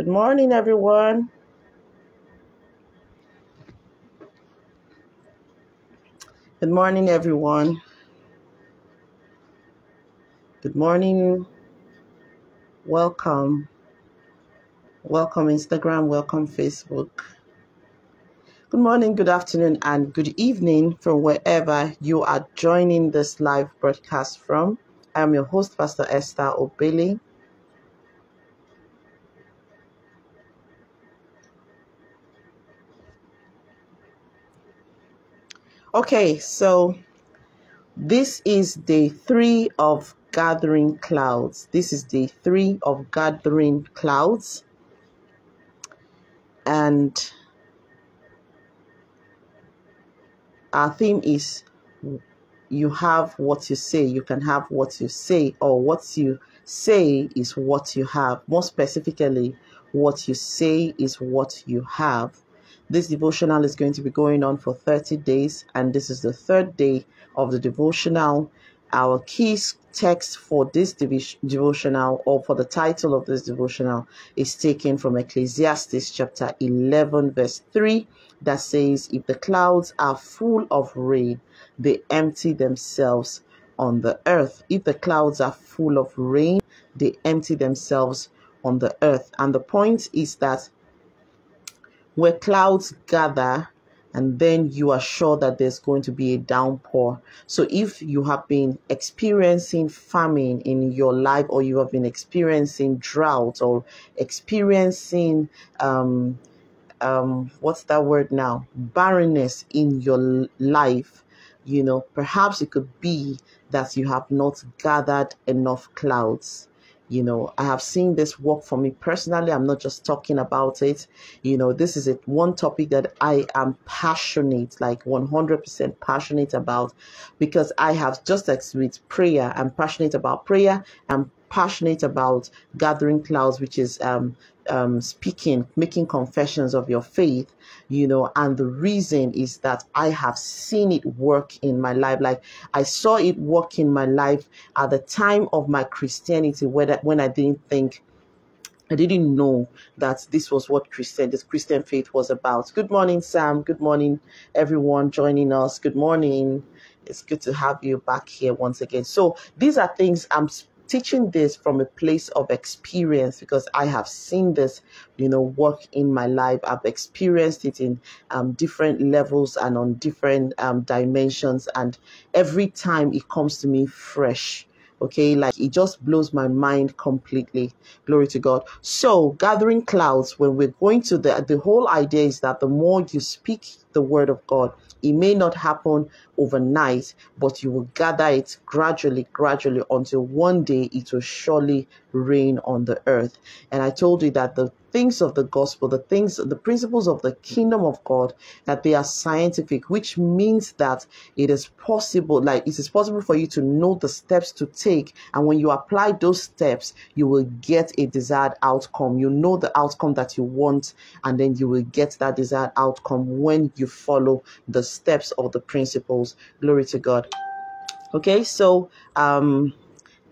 Good morning, everyone. Good morning, everyone. Good morning. Welcome. Welcome, Instagram. Welcome, Facebook. Good morning, good afternoon, and good evening from wherever you are joining this live broadcast from. I'm your host, Pastor Esther Obeli. Okay, so this is day three of gathering clouds. This is day three of gathering clouds. And our theme is you have what you say. You can have what you say, or what you say is what you have. More specifically, what you say is what you have. This devotional is going to be going on for 30 days, and this is the third day of the devotional. Our key text for this devotional, or for the title of this devotional, is taken from Ecclesiastes chapter 11, verse 3, that says, If the clouds are full of rain, they empty themselves on the earth. If the clouds are full of rain, they empty themselves on the earth. And the point is that where clouds gather and then you are sure that there's going to be a downpour. So if you have been experiencing famine in your life or you have been experiencing drought or experiencing um um what's that word now? barrenness in your life, you know, perhaps it could be that you have not gathered enough clouds you know i have seen this work for me personally. I'm not just talking about it. You know this is it one topic that i am passionate like 100% passionate about because i have just with prayer i'm passionate about prayer. I'm passionate about gathering clouds which is um um, speaking, making confessions of your faith, you know, and the reason is that I have seen it work in my life. Like I saw it work in my life at the time of my Christianity, where when I didn't think I didn't know that this was what Christian, this Christian faith was about. Good morning, Sam. Good morning, everyone joining us. Good morning. It's good to have you back here once again. So these are things I'm teaching this from a place of experience because I have seen this, you know, work in my life. I've experienced it in um, different levels and on different um, dimensions. And every time it comes to me fresh, okay like it just blows my mind completely glory to god so gathering clouds when we're going to the the whole idea is that the more you speak the word of god it may not happen overnight, but you will gather it gradually, gradually until one day it will surely rain on the earth. And I told you that the things of the gospel, the things, the principles of the kingdom of God, that they are scientific, which means that it is possible, like it is possible for you to know the steps to take. And when you apply those steps, you will get a desired outcome. You know the outcome that you want, and then you will get that desired outcome when you follow the steps of the principles. Glory to God. Okay, so um,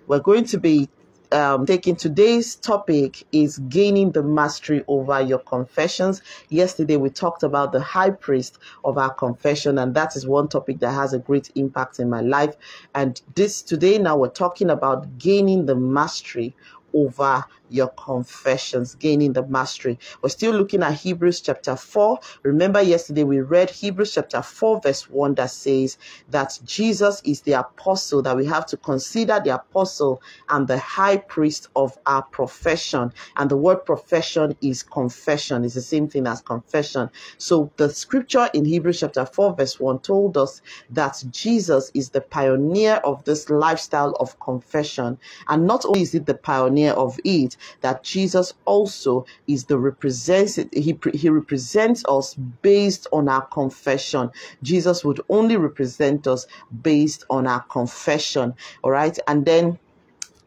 we're going to be um, taking today's topic is gaining the mastery over your confessions. Yesterday we talked about the high priest of our confession, and that is one topic that has a great impact in my life. And this today now we're talking about gaining the mastery over your confessions, gaining the mastery. We're still looking at Hebrews chapter 4. Remember, yesterday we read Hebrews chapter 4, verse 1 that says that Jesus is the apostle, that we have to consider the apostle and the high priest of our profession. And the word profession is confession, it's the same thing as confession. So the scripture in Hebrews chapter 4, verse 1 told us that Jesus is the pioneer of this lifestyle of confession. And not only is it the pioneer of it, that Jesus also is the representative, he, he represents us based on our confession. Jesus would only represent us based on our confession. All right. And then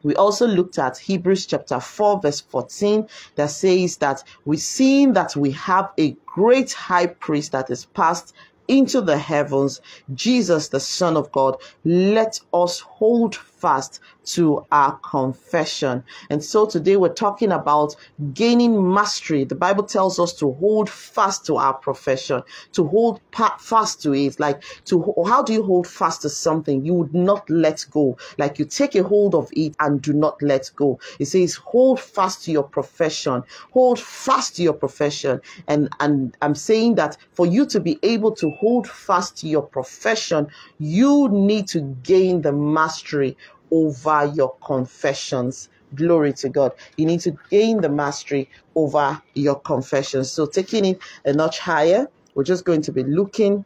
we also looked at Hebrews chapter 4, verse 14, that says that we seeing that we have a great high priest that is passed into the heavens, Jesus, the Son of God. Let us hold fast to our confession. And so today we're talking about gaining mastery. The Bible tells us to hold fast to our profession, to hold fast to it. Like to how do you hold fast to something? You would not let go. Like you take a hold of it and do not let go. It says hold fast to your profession. Hold fast to your profession. And and I'm saying that for you to be able to hold fast to your profession, you need to gain the mastery over your confessions. Glory to God. You need to gain the mastery over your confessions. So, taking it a notch higher, we're just going to be looking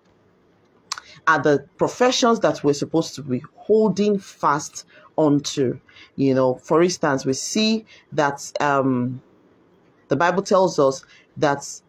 at the professions that we're supposed to be holding fast onto. You know, for instance, we see that um, the Bible tells us that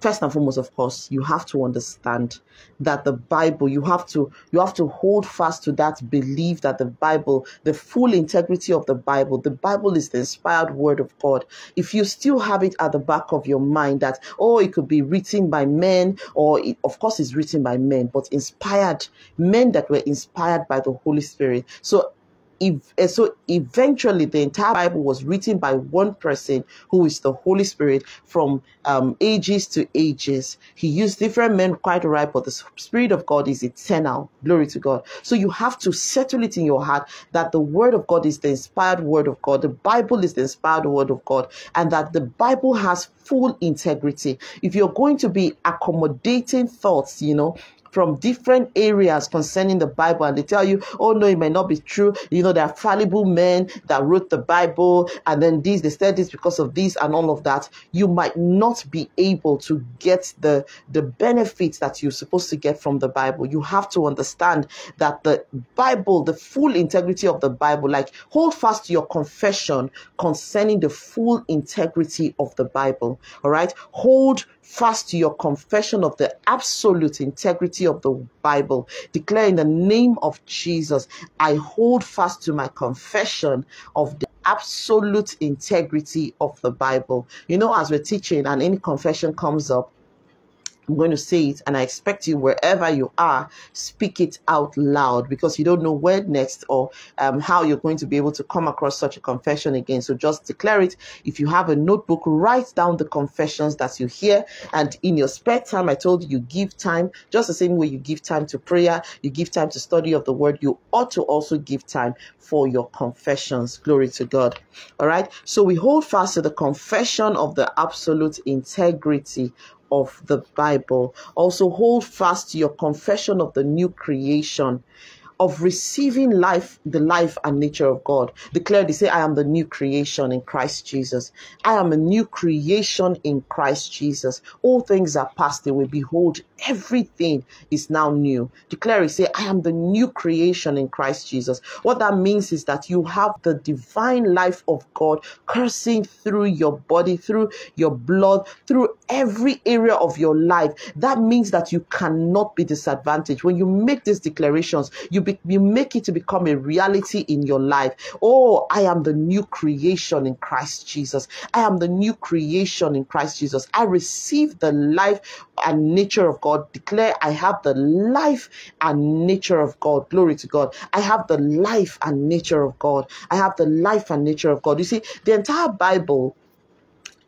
first and foremost of course you have to understand that the bible you have to you have to hold fast to that belief that the bible the full integrity of the bible the bible is the inspired word of god. If you still have it at the back of your mind that oh it could be written by men or it, of course it's written by men but inspired men that were inspired by the holy spirit. So if, eh, so eventually the entire bible was written by one person who is the holy spirit from um, ages to ages. He used different men quite right but the spirit of god is eternal. Glory to god. So you have to settle it in your heart that the word of god is the inspired word of god the bible is the inspired word of god and that the bible has full integrity. If you're going to be accommodating thoughts you know from different areas concerning the Bible, and they tell you, oh no, it may not be true. You know, there are fallible men that wrote the Bible, and then this, they said this because of this and all of that. You might not be able to get the, the benefits that you're supposed to get from the Bible. You have to understand that the Bible, the full integrity of the Bible, like hold fast to your confession concerning the full integrity of the Bible. All right. Hold fast to your confession of the absolute integrity of the Bible. Declare in the name of Jesus, I hold fast to my confession of the absolute integrity of the Bible. You know, as we're teaching and any confession comes up, I'm going to say it, and I expect you, wherever you are, speak it out loud because you don't know where next or um, how you're going to be able to come across such a confession again. So just declare it. If you have a notebook, write down the confessions that you hear. And in your spare time, I told you, you give time, just the same way you give time to prayer, you give time to study of the word, you ought to also give time for your confessions. Glory to God. All right. So we hold fast to the confession of the absolute integrity of the Bible. Also, hold fast to your confession of the new creation of receiving life, the life and nature of God. Declare, they say, I am the new creation in Christ Jesus. I am a new creation in Christ Jesus. All things are passed away. Behold, everything is now new. Declare, it, say, I am the new creation in Christ Jesus. What that means is that you have the divine life of God coursing through your body, through your blood, through every area of your life. That means that you cannot be disadvantaged. When you make these declarations, you be, you make it to become a reality in your life. Oh, I am the new creation in Christ Jesus. I am the new creation in Christ Jesus. I receive the life and nature of God. Declare, I have the life and nature of God. Glory to God. I have the life and nature of God. I have the life and nature of God. You see, the entire Bible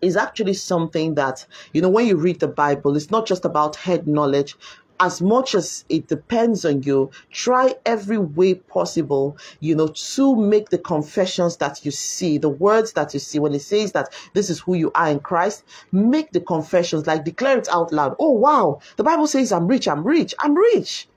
is actually something that, you know, when you read the Bible, it's not just about head knowledge, as much as it depends on you, try every way possible, you know, to make the confessions that you see, the words that you see, when it says that this is who you are in Christ, make the confessions, like declare it out loud. Oh, wow. The Bible says, I'm rich, I'm rich, I'm rich.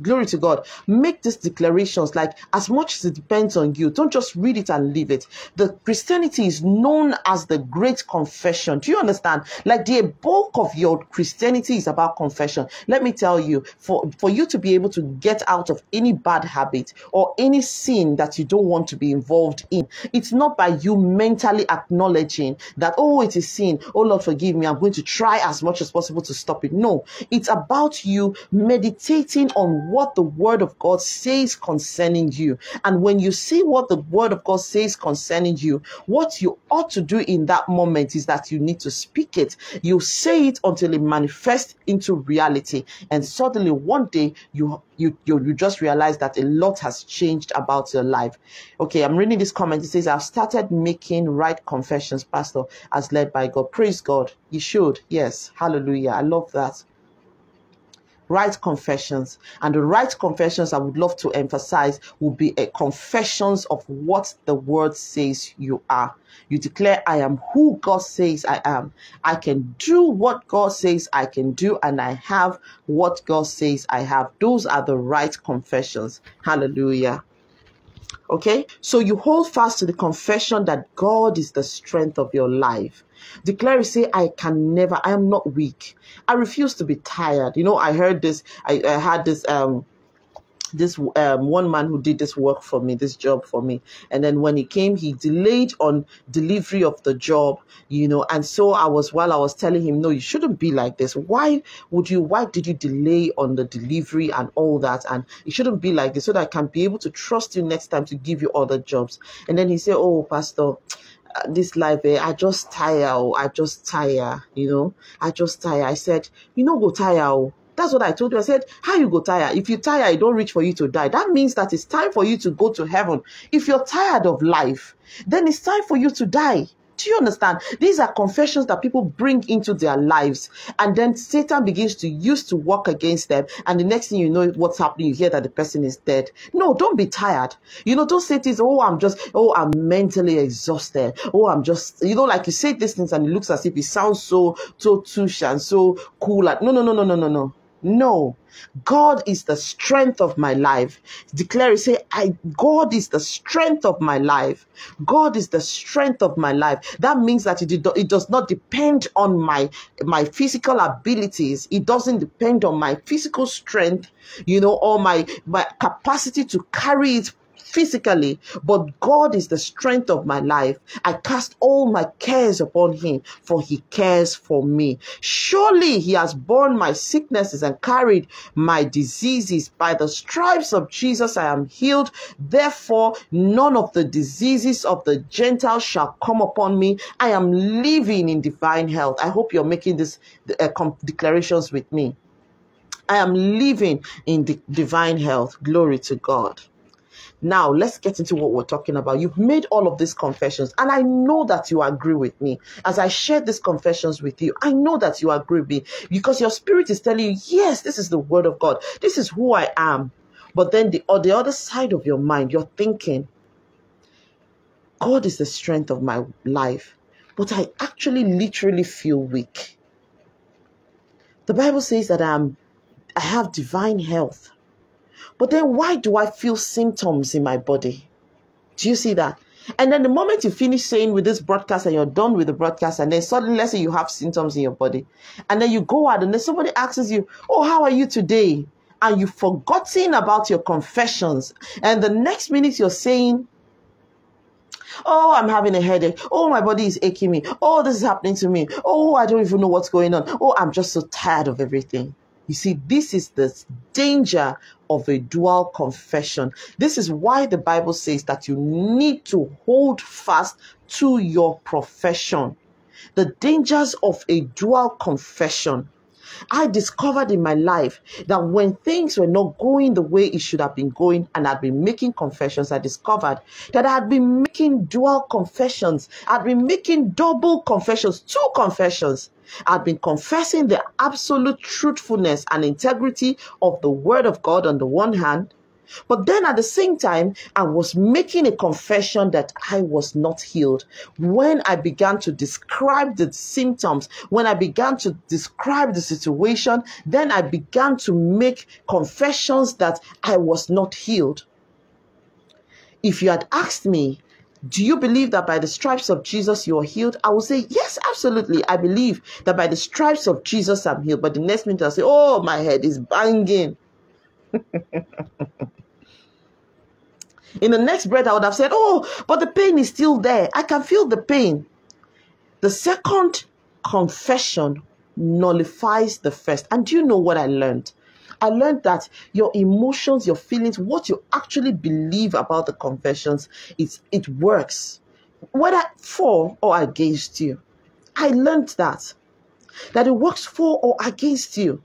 Glory to God. Make these declarations like as much as it depends on you. Don't just read it and leave it. The Christianity is known as the great confession. Do you understand? Like the bulk of your Christianity is about confession. Let me tell you, for, for you to be able to get out of any bad habit or any sin that you don't want to be involved in, it's not by you mentally acknowledging that, oh, it is sin. Oh, Lord, forgive me. I'm going to try as much as possible to stop it. No, it's about you meditating on what the word of God says concerning you. And when you see what the word of God says concerning you, what you ought to do in that moment is that you need to speak it. You say it until it manifests into reality. And suddenly one day you you, you you just realize that a lot has changed about your life. Okay, I'm reading this comment. It says, I've started making right confessions, Pastor, as led by God. Praise God. You should. Yes. Hallelujah. I love that right confessions. And the right confessions I would love to emphasize will be a confessions of what the word says you are. You declare, I am who God says I am. I can do what God says I can do, and I have what God says I have. Those are the right confessions. Hallelujah. Okay, so you hold fast to the confession that God is the strength of your life. Declare, say, I can never, I am not weak. I refuse to be tired. You know, I heard this, I, I had this um this um, one man who did this work for me, this job for me. And then when he came, he delayed on delivery of the job, you know. And so I was, while I was telling him, no, you shouldn't be like this. Why would you, why did you delay on the delivery and all that? And it shouldn't be like this so that I can be able to trust you next time to give you other jobs. And then he said, oh, Pastor, this life, eh, I just tire, oh, I just tire, you know, I just tire. I said, you know, go tire, oh that's what I told you. I said, How you go tire? If you tire, it don't reach for you to die. That means that it's time for you to go to heaven. If you're tired of life, then it's time for you to die. Do you understand? These are confessions that people bring into their lives, and then Satan begins to use to work against them. And the next thing you know, what's happening? You hear that the person is dead. No, don't be tired. You know, don't say things. Oh, I'm just. Oh, I'm mentally exhausted. Oh, I'm just. You know, like you say these things, and it looks as if it sounds so so tush and so cool. Like, no, no, no, no, no, no, no. No, God is the strength of my life. Declare, say, I God is the strength of my life. God is the strength of my life. That means that it, it does not depend on my my physical abilities. It doesn't depend on my physical strength, you know, or my my capacity to carry it physically, but God is the strength of my life. I cast all my cares upon Him, for He cares for me. Surely He has borne my sicknesses and carried my diseases. By the stripes of Jesus, I am healed. Therefore, none of the diseases of the Gentiles shall come upon me. I am living in divine health. I hope you're making these uh, declarations with me. I am living in divine health. Glory to God. Now, let's get into what we're talking about. You've made all of these confessions, and I know that you agree with me. As I share these confessions with you, I know that you agree with me because your spirit is telling you, yes, this is the word of God. This is who I am. But then the, on the other side of your mind, you're thinking, God is the strength of my life, but I actually literally feel weak. The Bible says that I'm I have divine health. But then why do I feel symptoms in my body? Do you see that? And then the moment you finish saying with this broadcast and you're done with the broadcast, and then suddenly, let's say you have symptoms in your body, and then you go out and then somebody asks you, Oh, how are you today? And you've forgotten about your confessions. And the next minute you're saying, Oh, I'm having a headache. Oh, my body is aching me. Oh, this is happening to me. Oh, I don't even know what's going on. Oh, I'm just so tired of everything. You see, this is the danger of a dual confession. This is why the Bible says that you need to hold fast to your profession. The dangers of a dual confession. I discovered in my life that when things were not going the way it should have been going, and I'd been making confessions, I discovered that I had been making dual confessions. I'd been making double confessions, two confessions. I'd been confessing the absolute truthfulness and integrity of the Word of God on the one hand, but then at the same time, I was making a confession that I was not healed. When I began to describe the symptoms, when I began to describe the situation, then I began to make confessions that I was not healed. If you had asked me, do you believe that by the stripes of Jesus you are healed? I will say, Yes, absolutely. I believe that by the stripes of Jesus I'm healed. But the next minute I'll say, Oh, my head is banging. In the next breath, I would have said, Oh, but the pain is still there. I can feel the pain. The second confession nullifies the first. And do you know what I learned? I learned that your emotions, your feelings, what you actually believe about the confessions, it's, it works. Whether for or against you. I learned that. That it works for or against you.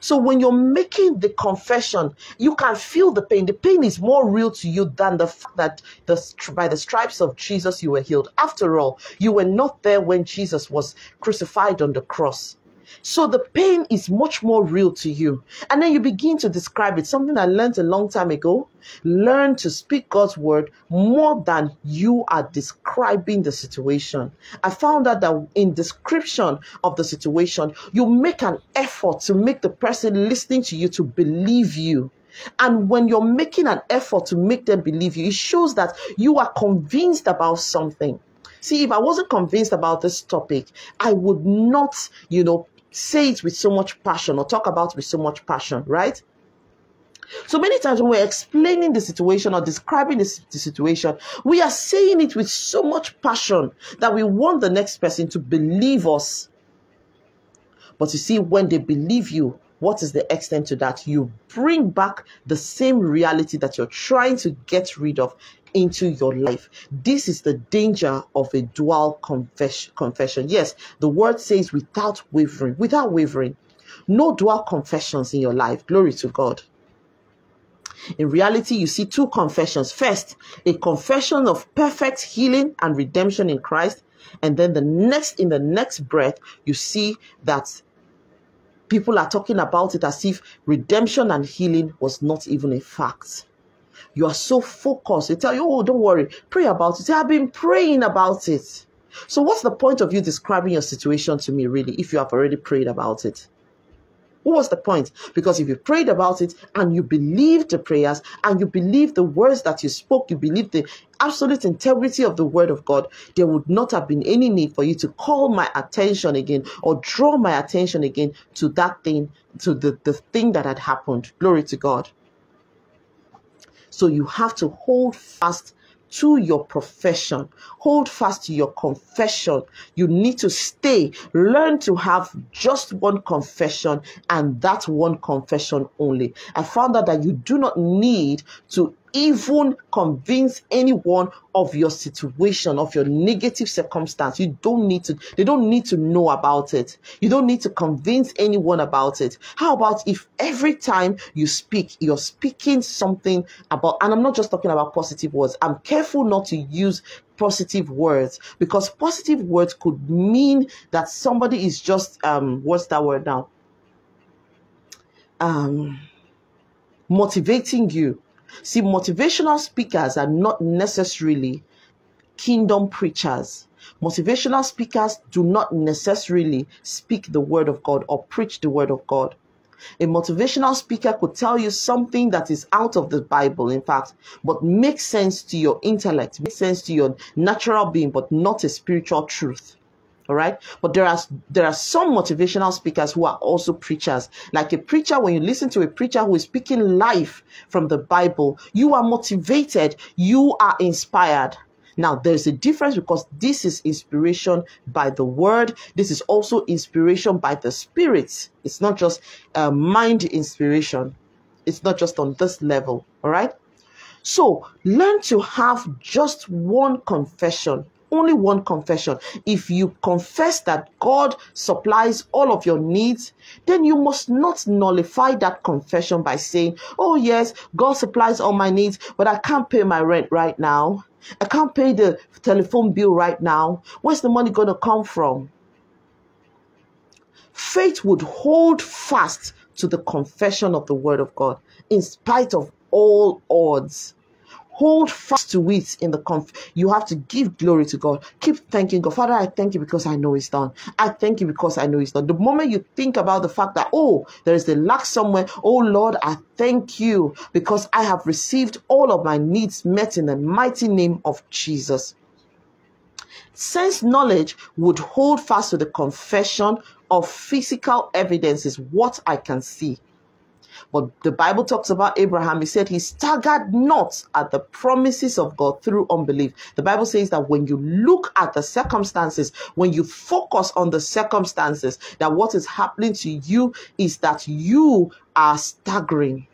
So when you're making the confession, you can feel the pain. The pain is more real to you than the fact that the, by the stripes of Jesus you were healed. After all, you were not there when Jesus was crucified on the cross. So the pain is much more real to you. And then you begin to describe it. Something I learned a long time ago. Learn to speak God's word more than you are describing the situation. I found out that in description of the situation, you make an effort to make the person listening to you to believe you. And when you're making an effort to make them believe you, it shows that you are convinced about something. See, if I wasn't convinced about this topic, I would not, you know, say it with so much passion or talk about it with so much passion, right? So many times when we're explaining the situation or describing the, the, situation, we are saying it with so much passion that we want the next person to believe us. But you see, when they believe you, what is the extent to that? You bring back the same reality that you're trying to get rid of into your life. This is the danger of a dual confession. confession. Yes, the word says without wavering, without wavering. No dual confessions in your life. Glory to God. In reality, you see two confessions. First, a confession of perfect healing and redemption in Christ. And then the next, in the next breath, you see that people are talking about it as if redemption and healing was not even a fact. You are so focused. They tell you, oh, don't worry, pray about it. I've been praying about it. So, what's the point of you describing your situation to me, really, if you have already prayed about it? What was the point? Because if you prayed about it and you believed the prayers and you believed the words that you spoke, you believed the absolute integrity of the word of God, there would not have been any need for you to call my attention again or draw my attention again to that thing, to the, the thing that had happened. Glory to God. So you have to hold fast to your profession. Hold fast to your confession. You need to stay. Learn to have just one confession and that one confession only. I found out that you do not need to even convince anyone of your situation, of your negative circumstance. You don't need to, they don't need to know about it. You don't need to convince anyone about it. How about if every time you speak, you're speaking something about, and I'm not just talking about positive words, I'm careful not to use positive words because positive words could mean that somebody is just, um, what's that word now? Um, motivating you See, motivational speakers are not necessarily kingdom preachers. Motivational speakers do not necessarily speak the word of God or preach the word of God. A motivational speaker could tell you something that is out of the Bible, in fact, but makes sense to your intellect, makes sense to your natural being, but not a spiritual truth all right? But there are there are some motivational speakers who are also preachers. Like a preacher when you listen to a preacher who is speaking life from the bible you are motivated. You are inspired. Now there's a difference because this is inspiration by the word. This is also inspiration by the spirit. It's not just uh, mind inspiration. It's not just on this level. All right? So learn to have just one confession only one confession. If you confess that God supplies all of your needs, then you must not nullify that confession by saying, Oh, yes, God supplies all my needs, but I can't pay my rent right now. I can't pay the telephone bill right now. Where's the money going to come from? Faith would hold fast to the confession of the word of God in spite of all odds hold fast to it in the conf you have to give glory to god. Keep thanking god. Father i thank you because i know it's done. I thank you because i know it's done. The moment you think about the fact that oh there is a lack somewhere oh lord i thank you because i have received all of my needs met in the mighty name of jesus. Sense knowledge would hold fast to the confession of physical evidence is what i can see But the Bible talks about Abraham. He said he staggered not at the promises of God through unbelief. The Bible says that when you look at the circumstances, when you focus on the circumstances, that what is happening to you is that you are staggering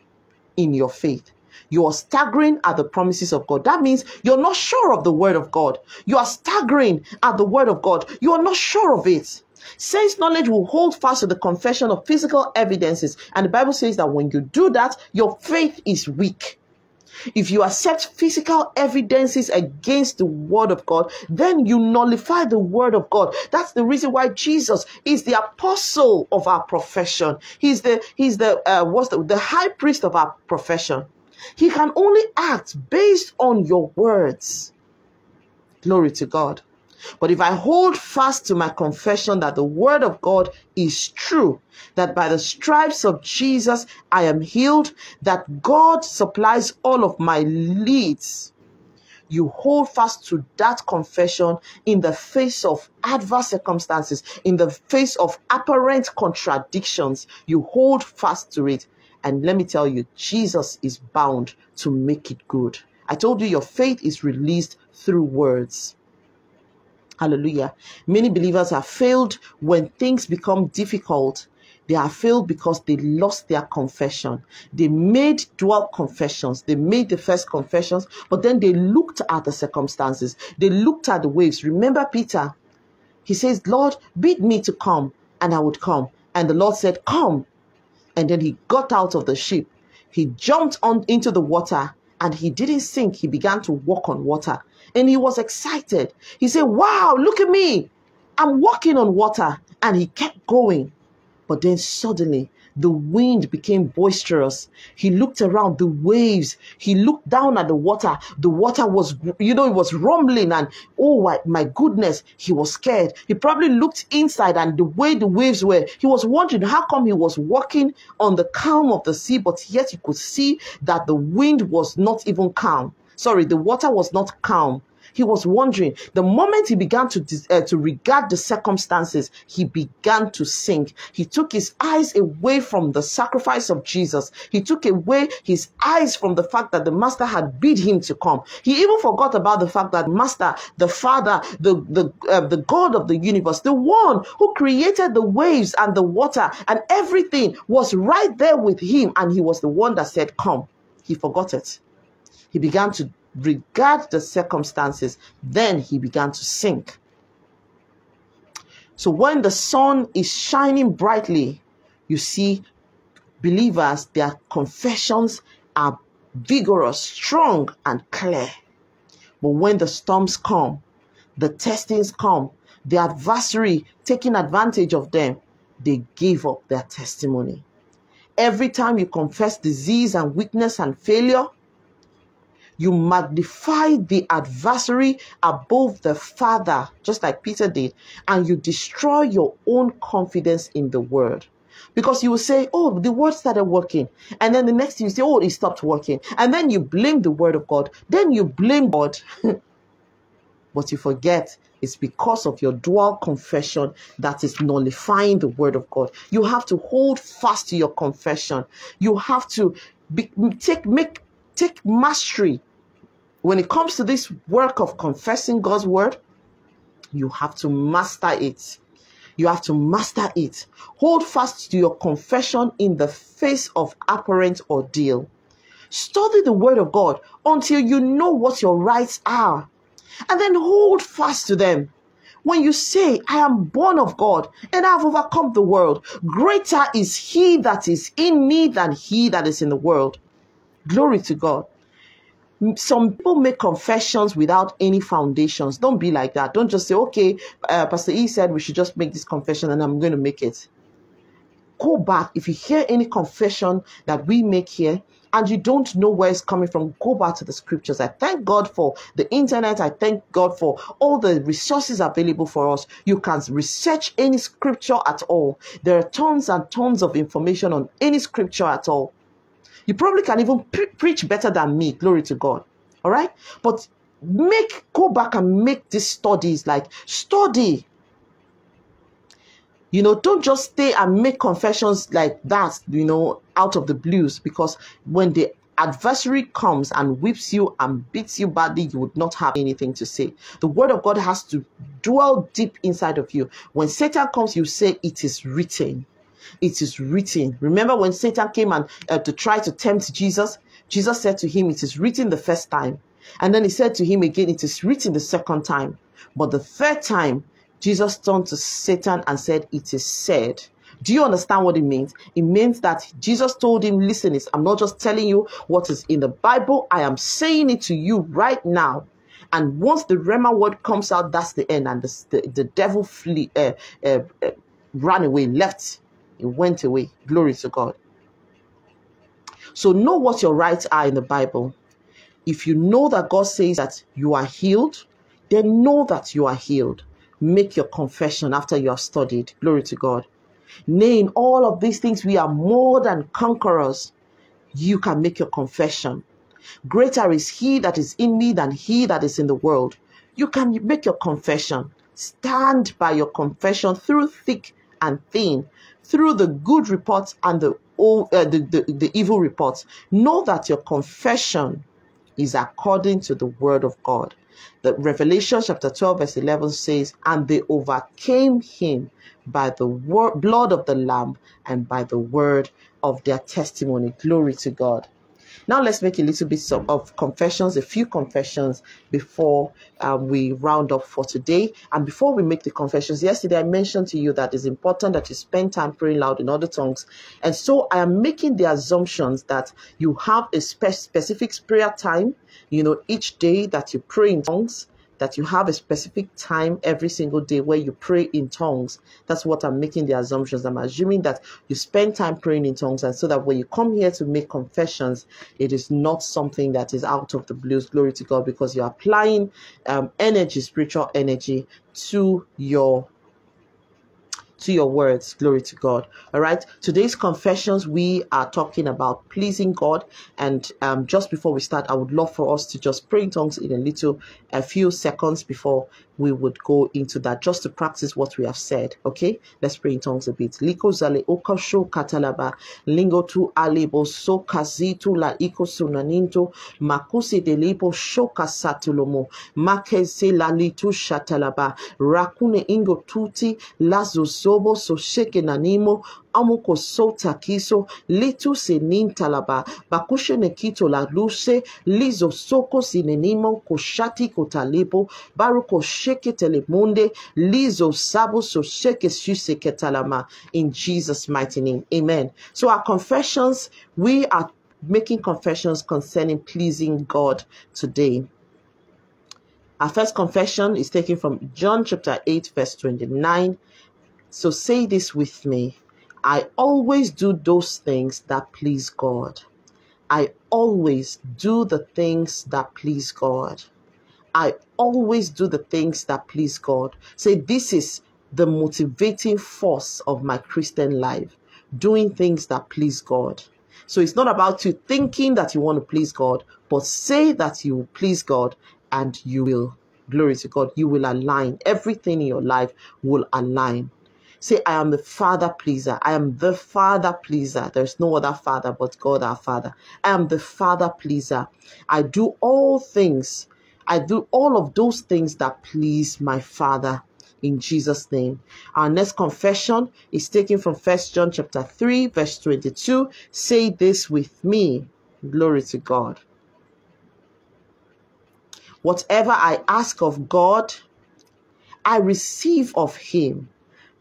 in your faith. You are staggering at the promises of God. That means you're not sure of the word of God. You are staggering at the word of God. You are not sure of it. Sense knowledge will hold fast to the confession of physical evidences. And the Bible says that when you do that, your faith is weak. If you accept physical evidences against the word of God, then you nullify the word of God. That's the reason why Jesus is the apostle of our profession. He's the he's the uh, what's the, the high priest of our profession. He can only act based on your words. Glory to God. But if I hold fast to my confession that the word of God is true, that by the stripes of Jesus I am healed, that God supplies all of my needs, you hold fast to that confession in the face of adverse circumstances, in the face of apparent contradictions. You hold fast to it. And let me tell you, Jesus is bound to make it good. I told you your faith is released through words. Hallelujah. Many believers have failed when things become difficult. They have failed because they lost their confession. They made dual confessions. They made the first confessions, but then they looked at the circumstances. They looked at the waves. Remember Peter? He says, Lord, bid me to come, and I would come. And the Lord said, Come. And then he got out of the ship. He jumped on into the water and he didn't sink. He began to walk on water and he was excited. He said, Wow, look at me. I'm walking on water. And he kept going. But then suddenly, the wind became boisterous. He looked around the waves. He looked down at the water. The water was, you know, it was rumbling. And oh, my goodness, he was scared. He probably looked inside and the way the waves were, he was wondering how come he was walking on the calm of the sea, but yet he could see that the wind was not even calm sorry, the water was not calm. He was wondering. The moment he began to uh, to regard the circumstances, he began to sink. He took his eyes away from the sacrifice of Jesus. He took away his eyes from the fact that the master had bid him to come. He even forgot about the fact that master, the father, the the uh, the God of the universe, the one who created the waves and the water and everything was right there with him, and he was the one that said, "Come." He forgot it he began to regard the circumstances. Then he began to sink. So when the sun is shining brightly, you see believers, their confessions are vigorous, strong, and clear. But when the storms come, the testings come, the adversary taking advantage of them, they give up their testimony. Every time you confess disease and weakness and failure, you magnify the adversary above the Father, just like Peter did, and you destroy your own confidence in the word. Because you will say, Oh, the word started working. And then the next thing you say, Oh, it stopped working. And then you blame the word of God. Then you blame God. but you forget it's because of your dual confession that is nullifying the word of God. You have to hold fast to your confession. You have to be, take make take mastery when it comes to this work of confessing God's word, you have to master it. You have to master it. Hold fast to your confession in the face of apparent ordeal. Study the word of God until you know what your rights are. And then hold fast to them. When you say, I am born of God and I have overcome the world, greater is he that is in me than he that is in the world. Glory to God some people make confessions without any foundations. Don't be like that. Don't just say, okay, uh, Pastor E said we should just make this confession and I'm going to make it. Go back. If you hear any confession that we make here, and you don't know where it's coming from, go back to the scriptures. I thank God for the internet. I thank God for all the resources available for us. You can research any scripture at all. There are tons and tons of information on any scripture at all. You probably can even pre- preach better than me. Glory to God. All right. But make, go back and make these studies like study. You know, don't just stay and make confessions like that, you know, out of the blues, because when the adversary comes and whips you and beats you badly, you would not have anything to say. The word of God has to dwell deep inside of you. When Satan comes, you say, It is written. It is written. Remember when Satan came and uh, to try to tempt Jesus? Jesus said to him, It is written the first time. And then he said to him again, It is written the second time. But the third time, Jesus turned to Satan and said, It is said. Do you understand what it means? It means that Jesus told him, Listen, I'm not just telling you what is in the Bible, I am saying it to you right now. And once the Rhema word comes out, that's the end. And the, the, the devil flee, uh, uh, uh, ran away, left, he went away. Glory to God. So know what your rights are in the Bible. If you know that God says that you are healed, then know that you are healed. Make your confession after you have studied. Glory to God. Nay, in all of these things, we are more than conquerors. You can make your confession. Greater is he that is in me than he that is in the world. You can make your confession. Stand by your confession through thick and thin, through the good reports and the, uh, the, the, the evil reports. Know that your confession is according to the word of God. The Revelation chapter 12, verse 11 says, And they overcame him by the word, blood of the Lamb and by the word of their testimony. Glory to God. Now let's make a little bit of confessions, a few confessions before um, we round up for today. And before we make the confessions, yesterday I mentioned to you that it's important that you spend time praying loud in other tongues. And so I am making the assumptions that you have a spe- specific prayer time, you know, each day that you pray in tongues that you have a specific time every single day where you pray in tongues. That's what I'm making the assumptions. I'm assuming that you spend time praying in tongues, and so that when you come here to make confessions, it is not something that is out of the blues. Glory to God, because you're applying um, energy, spiritual energy to your to your words. Glory to God. All right. Today's confessions, we are talking about pleasing God. And um, just before we start, I would love for us to just pray in tongues in a little, a few seconds before we would go into that just to practice what we have said. Okay, let's pray in tongues a bit. Liko zale okasho katalaba lingo tu alebo so kazitu la iko sunaninto makusi delipo shoka satulomo makese la litu shatalaba rakune ingo tuti lazo zobo so sheke nanimo amoko sota kiso litu senintalaba bakushe nekito la luce lizo soko sinenimo koshati kotalipo baruko sheke telemunde lizo sabo so sheke shuse ketalama. In Jesus mighty name amen. So our confessions we are making confessions concerning pleasing God today. Our first confession is taken from John chapter 8 verse 29 so say this with me I always do those things that please God. I always do the things that please God. I always do the things that please God. Say, this is the motivating force of my Christian life, doing things that please God. So it's not about you thinking that you want to please God, but say that you will please God and you will. Glory to God. You will align. Everything in your life will align. Say, I am the Father pleaser. I am the Father pleaser. There's no other Father but God our Father. I am the Father pleaser. I do all things. I do all of those things that please my Father in Jesus' name. Our next confession is taken from First John chapter 3, verse 22. Say this with me. Glory to God. Whatever I ask of God, I receive of Him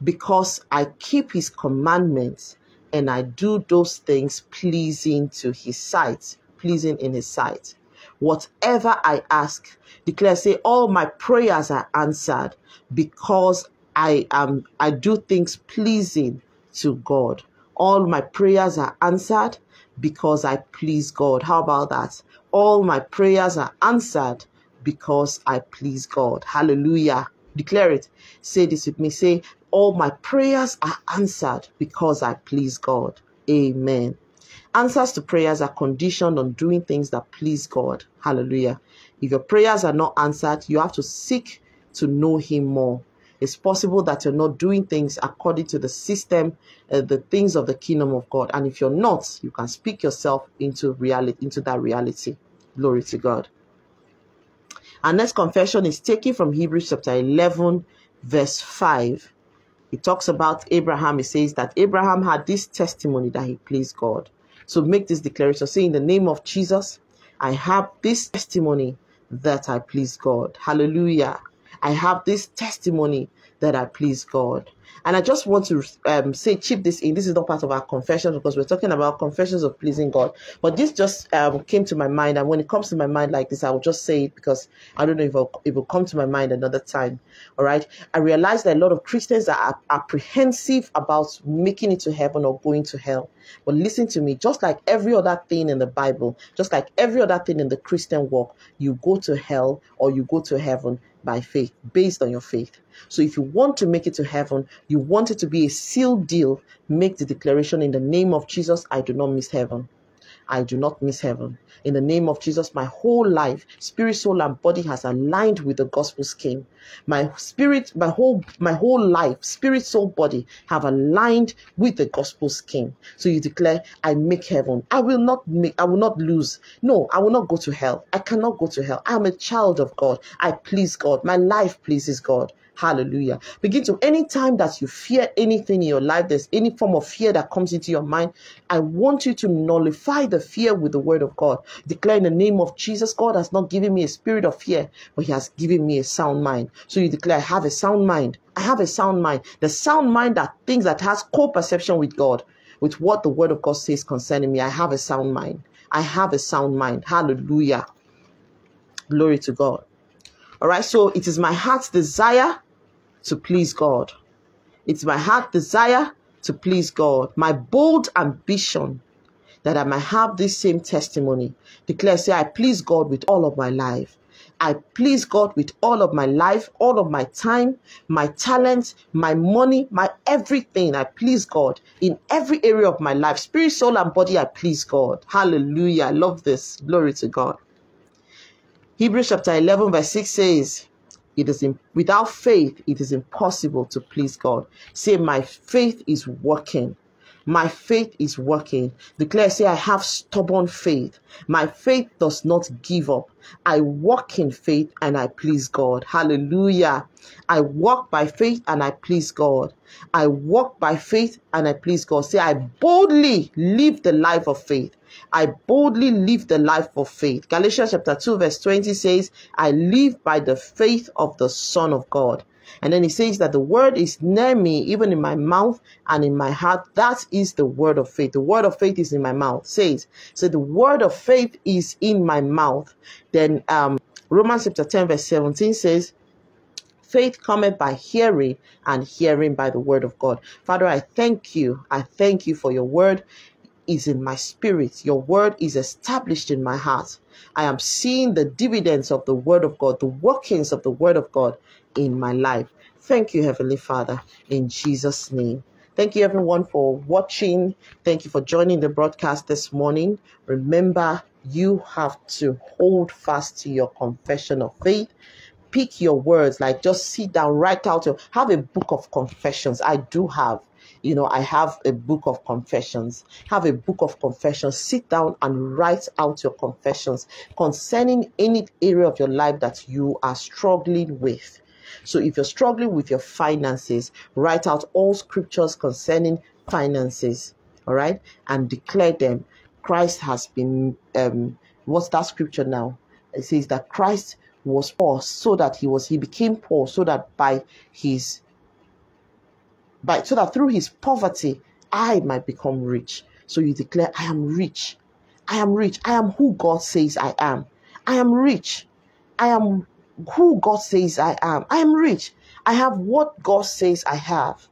because I keep his commandments and I do those things pleasing to his sight, pleasing in his sight. Whatever I ask, declare, say, all my prayers are answered because I am I do things pleasing to God. All my prayers are answered because I please God. How about that? All my prayers are answered because I please God. Hallelujah. Declare it. Say this with me. Say, all my prayers are answered because I please God. Amen. Answers to prayers are conditioned on doing things that please God. Hallelujah. If your prayers are not answered, you have to seek to know Him more. It's possible that you're not doing things according to the system, uh, the things of the kingdom of God. And if you're not, you can speak yourself into reality, into that reality. Glory to God. Our next confession is taken from Hebrews chapter 11, verse 5. It talks about Abraham. It says that Abraham had this testimony that he pleased God. So make this declaration. Say, in the name of Jesus, I have this testimony that I please God. Hallelujah. I have this testimony that I please God. And I just want to um, say, chip this in. This is not part of our confession because we're talking about confessions of pleasing God. But this just um, came to my mind. And when it comes to my mind like this, I will just say it because I don't know if it will come to my mind another time. All right. I realize that a lot of Christians are apprehensive about making it to heaven or going to hell. But listen to me, just like every other thing in the Bible, just like every other thing in the Christian walk, you go to hell or you go to heaven by faith, based on your faith. So if you want to make it to heaven, you want it to be a sealed deal, make the declaration in the name of Jesus, I do not miss heaven. I do not miss heaven. In the name of Jesus, my whole life, spirit, soul, and body has aligned with the gospel scheme. My spirit, my whole, my whole life, spirit, soul, body have aligned with the gospel scheme. So you declare, I make heaven. I will not make, I will not lose. No, I will not go to hell. I cannot go to hell. I am a child of God. I please God. My life pleases God. Hallelujah. Begin to, anytime that you fear anything in your life, there's any form of fear that comes into your mind, I want you to nullify the fear with the word of God. Declare in the name of Jesus, God has not given me a spirit of fear, but He has given me a sound mind. So you declare, I have a sound mind. I have a sound mind. The sound mind that thinks that has co-perception with God, with what the word of God says concerning me. I have a sound mind. I have a sound mind. Hallelujah. Glory to God. All right, so it is my heart's desire to please God. It's my heart desire to please God, my bold ambition that I might have this same testimony. Declare, say, I please God with all of my life. I please God with all of my life, all of my time, my talents, my money, my everything. I please God in every area of my life. Spirit, soul, and body, I please God. Hallelujah. I love this. Glory to God. Hebrews chapter 11, verse 6 says, it is in, without faith, it is impossible to please God. Say, my faith is working. My faith is working. Declare, say, I have stubborn faith. My faith does not give up. I walk in faith and I please God. Hallelujah. I walk by faith and I please God. I walk by faith and I please God. Say, I boldly live the life of faith. I boldly live the life of faith. Galatians chapter 2, verse 20 says, I live by the faith of the Son of God. And then he says that the word is near me, even in my mouth and in my heart. That is the word of faith. The word of faith is in my mouth. Says, so the word of faith is in my mouth. Then um, Romans chapter 10, verse 17 says, faith cometh by hearing and hearing by the word of God. Father, I thank you. I thank you for your word is in my spirit. Your word is established in my heart. I am seeing the dividends of the word of God, the workings of the word of God in my life. Thank you, Heavenly Father, in Jesus' name. Thank you, everyone, for watching. Thank you for joining the broadcast this morning. Remember, you have to hold fast to your confession of faith. Pick your words, like just sit down, write out your have a book of confessions. I do have you know, I have a book of confessions. Have a book of confessions. Sit down and write out your confessions concerning any area of your life that you are struggling with. So if you're struggling with your finances, write out all scriptures concerning finances, all right, and declare them. Christ has been, um, what's that scripture now? It says that Christ was poor so that he was, he became poor so that by his by so that through his poverty I might become rich. So you declare, I am rich. I am rich. I am who God says I am. I am rich. I am who God says I am. I am rich. I have what God says I have.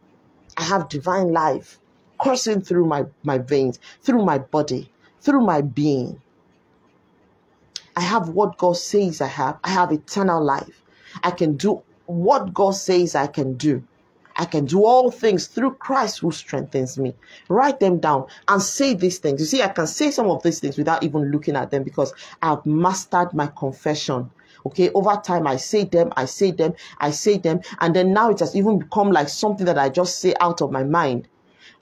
I have divine life coursing through my, my veins, through my body, through my being. I have what God says I have. I have eternal life. I can do what God says I can do. I can do all things through Christ who strengthens me. Write them down and say these things. You see, I can say some of these things without even looking at them because I've mastered my confession Okay, over time I say them, I say them, I say them, and then now it has even become like something that I just say out of my mind.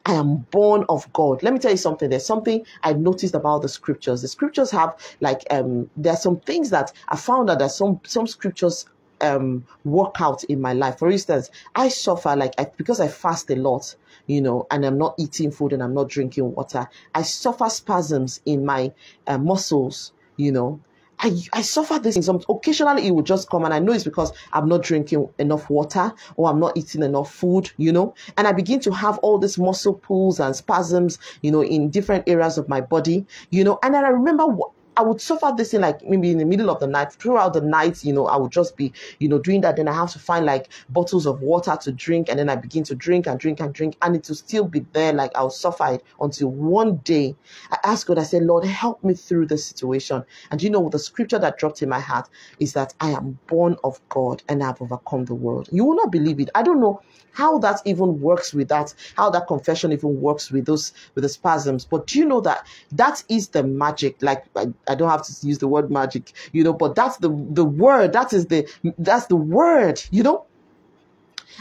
I am born of God. Let me tell you something. There's something I noticed about the scriptures. The scriptures have like um there's some things that I found that there's some some scriptures um work out in my life. For instance, I suffer like I, because I fast a lot, you know, and I'm not eating food and I'm not drinking water. I suffer spasms in my uh, muscles, you know, I, I suffer this. Some occasionally it will just come, and I know it's because I'm not drinking enough water or I'm not eating enough food, you know. And I begin to have all these muscle pulls and spasms, you know, in different areas of my body, you know. And I remember what I would suffer this in like maybe in the middle of the night, throughout the night, you know, I would just be, you know, doing that. Then I have to find like bottles of water to drink, and then I begin to drink and drink and drink, and it will still be there. Like I'll suffer it until one day I asked God, I said, Lord, help me through this situation. And you know, the scripture that dropped in my heart is that I am born of God and I've overcome the world. You will not believe it. I don't know how that even works with that, how that confession even works with those with the spasms. But do you know that that is the magic? Like I, don't have to use the word magic, you know, but that's the the word. That is the that's the word, you know.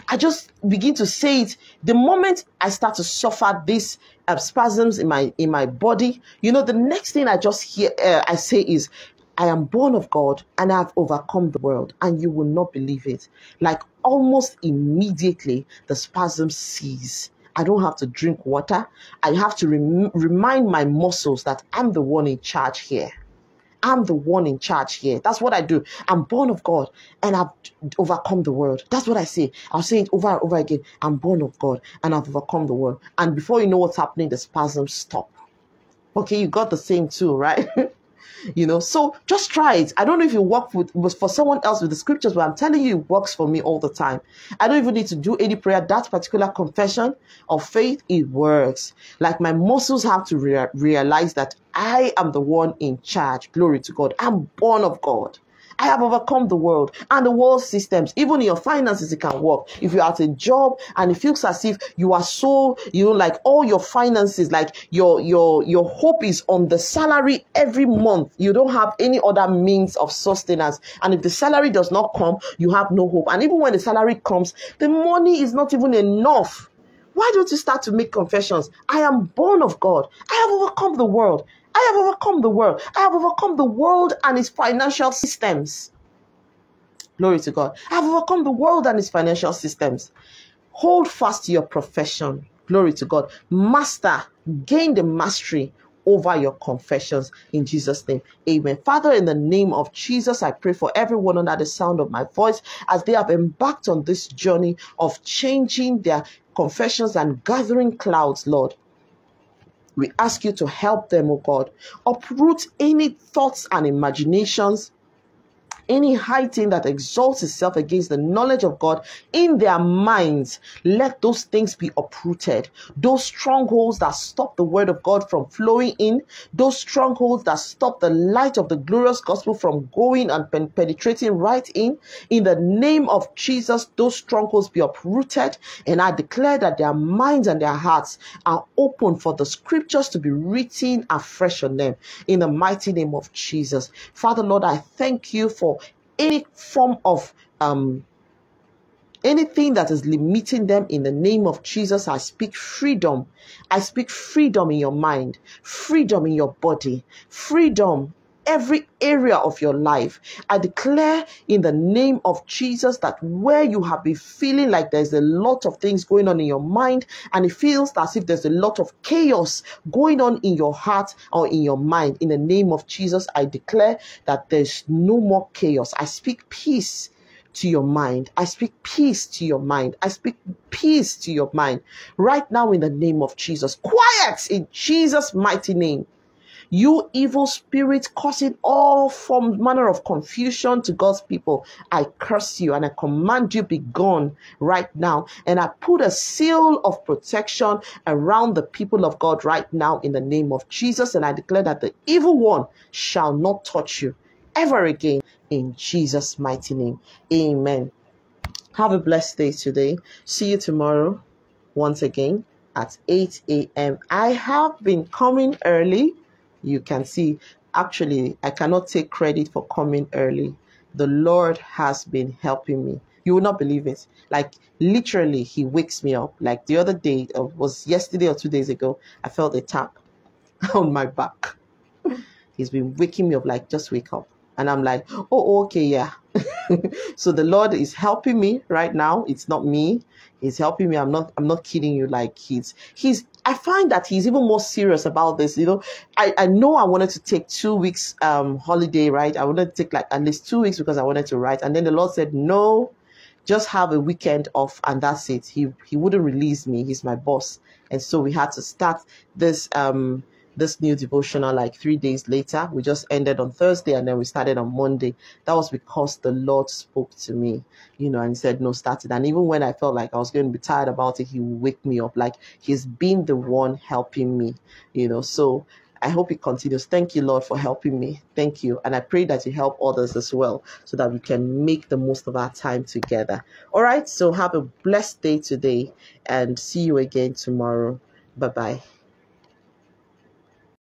I just begin to say it the moment I start to suffer these uh, spasms in my in my body. You know, the next thing I just hear uh, I say is, I am born of God and I have overcome the world, and you will not believe it. Like almost immediately, the spasm cease. I don't have to drink water. I have to rem- remind my muscles that I'm the one in charge here. I'm the one in charge here. That's what I do. I'm born of God and I've overcome the world. That's what I say. I'll say it over and over again. I'm born of God and I've overcome the world. And before you know what's happening, the spasms stop. Okay, you got the same too, right? you know? So just try it. I don't know if it work with, for someone else with the scriptures but i'm telling you it works for me all the time. I don't even need to do any prayer. That particular confession of faith it works. Like my muscles have to rea- realize that i am the one in charge. Glory to god. I'm born of god I have overcome the world and the world systems. Even your finances, it can work. If you're at a job and it feels as if you are so, you know, like all your finances, like your your your hope is on the salary every month. You don't have any other means of sustenance. And if the salary does not come, you have no hope. And even when the salary comes, the money is not even enough. Why don't you start to make confessions? I am born of God. I have overcome the world. I have overcome the world. I have overcome the world and its financial systems. Glory to God. I have overcome the world and its financial systems. Hold fast to your profession. Glory to God. Master, gain the mastery over your confessions in Jesus' name. Amen. Father, in the name of Jesus, I pray for everyone under the sound of my voice as they have embarked on this journey of changing their confessions and gathering clouds, Lord. We ask you to help them, oh God. Uproot any thoughts and imaginations any high thing that exalts itself against the knowledge of God in their minds, let those things be uprooted. Those strongholds that stop the word of God from flowing in, those strongholds that stop the light of the glorious gospel from going and pen- penetrating right in, in the name of Jesus, those strongholds be uprooted. And I declare that their minds and their hearts are open for the scriptures to be written afresh on them in the mighty name of Jesus. Father, Lord, I thank you for any form of um, anything that is limiting them in the name of Jesus. I speak freedom. I speak freedom in your mind, freedom in your body, freedom every area of your life. I declare in the name of Jesus that where you have been feeling like there's a lot of things going on in your mind and it feels as if there's a lot of chaos going on in your heart or in your mind, in the name of Jesus, I declare that there's no more chaos. I speak peace to your mind. I speak peace to your mind. I speak peace to your mind right now in the name of Jesus. Quiet in Jesus' mighty name. You evil spirit causing all form manner of confusion to God's people. I curse you and I command you be gone right now. And I put a seal of protection around the people of God right now in the name of Jesus. And I declare that the evil one shall not touch you ever again in Jesus' mighty name. Amen. Have a blessed day today. See you tomorrow once again at 8 a.m. I have been coming early you can see actually I cannot take credit for coming early. the Lord has been helping me. You will not believe it. Like literally, He wakes me up. Like the other day, uh, was yesterday or two days ago, I felt a tap on my back. He's been waking me up, like just wake up. And I'm like, oh, okay, yeah. so the Lord is helping me right now. It's not me. He's helping me. I'm not, I'm not kidding you. Like he's, he's, I find that he's even more serious about this. You know, I, I know I wanted to take two weeks, um, holiday, right? I wanted to take like at least two weeks because I wanted to write. And then the Lord said, no, just have a weekend off and that's it. He, he wouldn't release me. He's my boss. And so we had to start this, um, this new devotional like three days later. We just ended on Thursday and then we started on Monday. That was because the Lord spoke to me, you know, and said, No, start it. And even when I felt like I was going to be tired about it, He would wake me up. Like He's been the one helping me, you know. So I hope it continues. Thank you, Lord, for helping me. Thank you. And I pray that you help others as well so that we can make the most of our time together. All right. So have a blessed day today and see you again tomorrow. Bye bye.